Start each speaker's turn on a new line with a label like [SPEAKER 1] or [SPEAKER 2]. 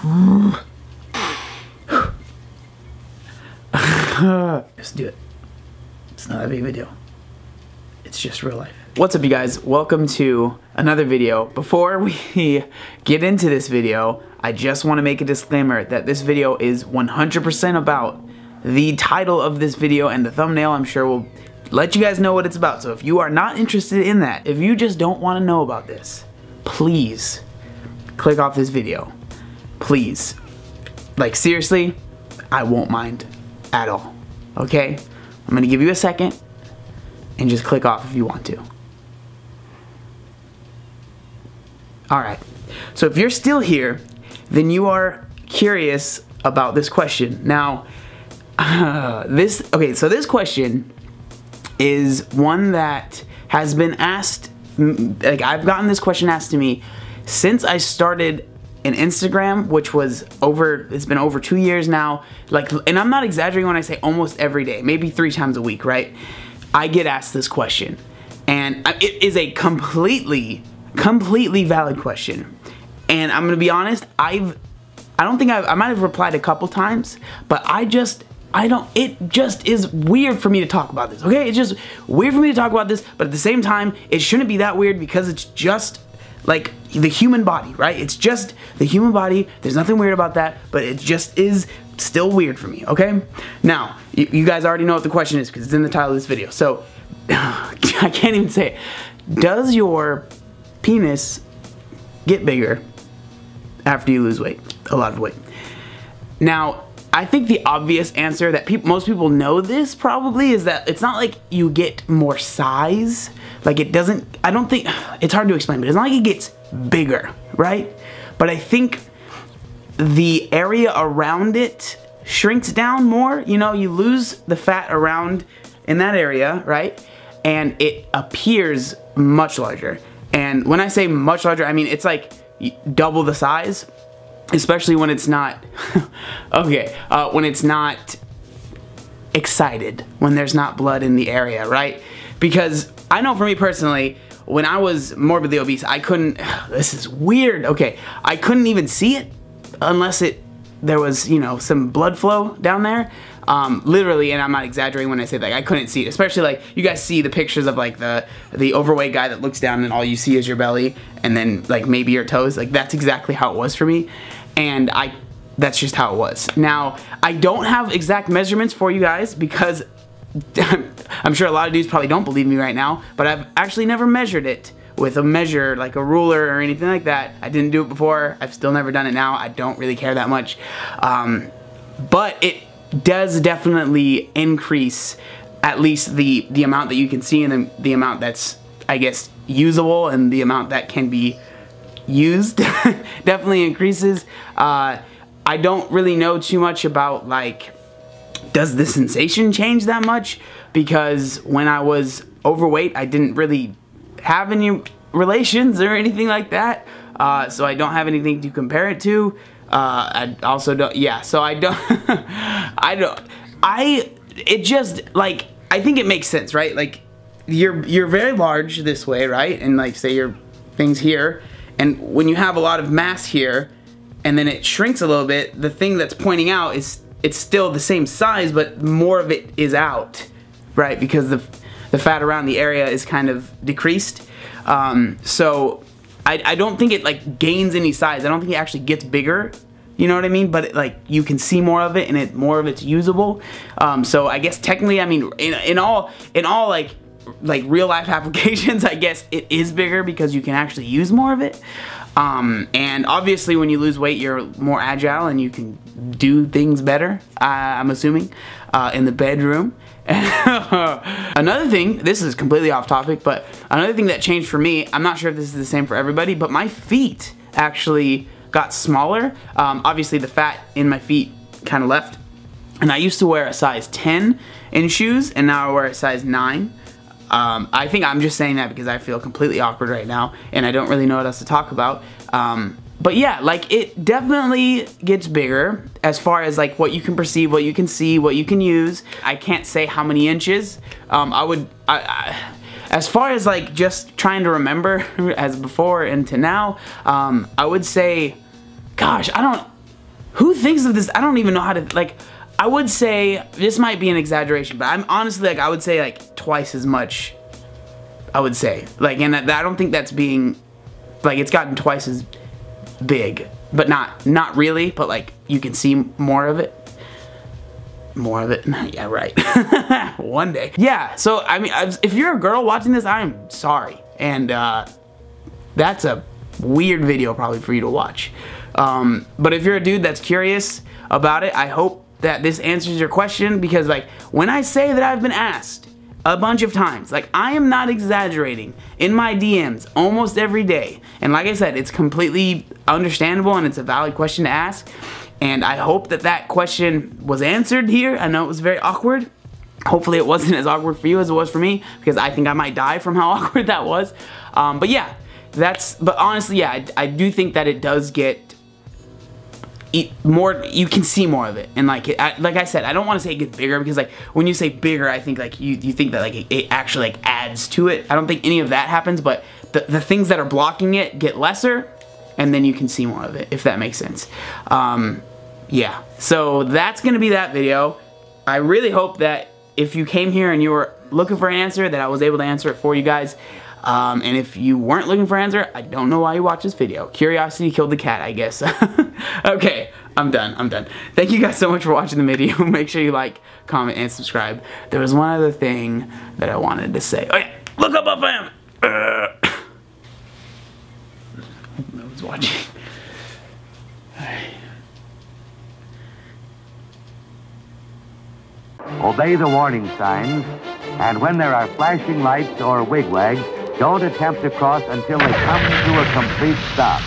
[SPEAKER 1] Let's do it. It's not a big video. It's just real life. What's up you guys? Welcome to another video. Before we get into this video, I just want to make a disclaimer that this video is 100% about the title of this video and the thumbnail I'm sure will let you guys know what it's about. So if you are not interested in that, if you just don't want to know about this, please click off this video Please. Like seriously, I won't mind at all. Okay? I'm gonna give you a second and just click off if you want to. Alright, so if you're still here, then you are curious about this question. Now, uh, this, okay, so this question is one that has been asked, like I've gotten this question asked to me since I started an Instagram, which was over, it's been over two years now, like, and I'm not exaggerating when I say almost every day, maybe three times a week, right? I get asked this question. And it is a completely, completely valid question. And I'm gonna be honest, I've, I don't think I've, I might have replied a couple times, but I just, I don't, it just is weird for me to talk about this, okay? It's just weird for me to talk about this, but at the same time, it shouldn't be that weird because it's just like the human body, right? It's just the human body. There's nothing weird about that, but it just is still weird for me, okay? Now, you, you guys already know what the question is because it's in the title of this video. So, I can't even say it. Does your penis get bigger after you lose weight? A lot of weight. Now, I think the obvious answer that people, most people know this probably is that it's not like you get more size. Like it doesn't, I don't think, it's hard to explain, but it's not like it gets bigger, right? But I think the area around it shrinks down more. You know, you lose the fat around in that area, right? And it appears much larger. And when I say much larger, I mean it's like double the size especially when it's not, okay, uh, when it's not excited, when there's not blood in the area, right? Because I know for me personally, when I was morbidly obese, I couldn't, this is weird, okay, I couldn't even see it unless it, there was, you know, some blood flow down there. Um, literally, and I'm not exaggerating when I say that, I couldn't see it. Especially like, you guys see the pictures of like the, the overweight guy that looks down and all you see is your belly and then like maybe your toes. Like that's exactly how it was for me and I that's just how it was. Now, I don't have exact measurements for you guys because I'm sure a lot of dudes probably don't believe me right now, but I've actually never measured it with a measure like a ruler or anything like that. I didn't do it before. I've still never done it now. I don't really care that much. Um, but it does definitely increase at least the, the amount that you can see and the, the amount that's, I guess, usable and the amount that can be used definitely increases. Uh, I don't really know too much about like, does the sensation change that much? Because when I was overweight, I didn't really have any relations or anything like that. Uh, so I don't have anything to compare it to. Uh, I also don't, yeah, so I don't, I don't, I, it just, like, I think it makes sense, right? Like, you're, you're very large this way, right? And like, say your things here, and when you have a lot of mass here, and then it shrinks a little bit, the thing that's pointing out is it's still the same size, but more of it is out, right? Because the, the fat around the area is kind of decreased. Um, so I, I don't think it like gains any size. I don't think it actually gets bigger. You know what I mean? But it, like you can see more of it and it more of it's usable. Um, so I guess technically, I mean, in, in all, in all like like real life applications, I guess it is bigger because you can actually use more of it. Um, and obviously when you lose weight, you're more agile and you can do things better, I'm assuming, uh, in the bedroom. another thing, this is completely off topic, but another thing that changed for me, I'm not sure if this is the same for everybody, but my feet actually got smaller. Um, obviously the fat in my feet kind of left. And I used to wear a size 10 in shoes, and now I wear a size 9. Um, I think I'm just saying that because I feel completely awkward right now and I don't really know what else to talk about. Um, but yeah, like it definitely gets bigger as far as like what you can perceive, what you can see, what you can use. I can't say how many inches. Um, I would, I, I, as far as like just trying to remember as before and to now, um, I would say, gosh, I don't, who thinks of this? I don't even know how to, like, I would say this might be an exaggeration, but I'm honestly like I would say like twice as much. I would say like, and I don't think that's being like it's gotten twice as big, but not not really. But like you can see more of it. More of it. Yeah, right. One day. Yeah. So I mean, if you're a girl watching this, I'm sorry, and uh, that's a weird video probably for you to watch. Um, but if you're a dude that's curious about it, I hope that this answers your question because like when I say that I've been asked a bunch of times, like I am not exaggerating in my DMs almost every day. And like I said, it's completely understandable and it's a valid question to ask. And I hope that that question was answered here. I know it was very awkward. Hopefully it wasn't as awkward for you as it was for me because I think I might die from how awkward that was. Um, but yeah, that's, but honestly, yeah, I, I do think that it does get more you can see more of it. And like it, I, like I said I don't want to say it gets bigger because like when you say bigger I think like you you think that like it, it actually like adds to it. I don't think any of that happens but the, the things that are blocking it get lesser and then you can see more of it if that makes sense. Um, yeah. So that's gonna be that video. I really hope that if you came here and you were looking for an answer that I was able to answer it for you guys um, and if you weren't looking for an answer, I don't know why you watched this video. Curiosity killed the cat, I guess. okay, I'm done. I'm done. Thank you guys so much for watching the video. Make sure you like, comment, and subscribe. There was one other thing that I wanted to say. Oh yeah, look up up fam. Uh. No one's watching.
[SPEAKER 2] Obey the warning signs, and when there are flashing lights or wigwags, don't attempt to cross until they come to a complete stop.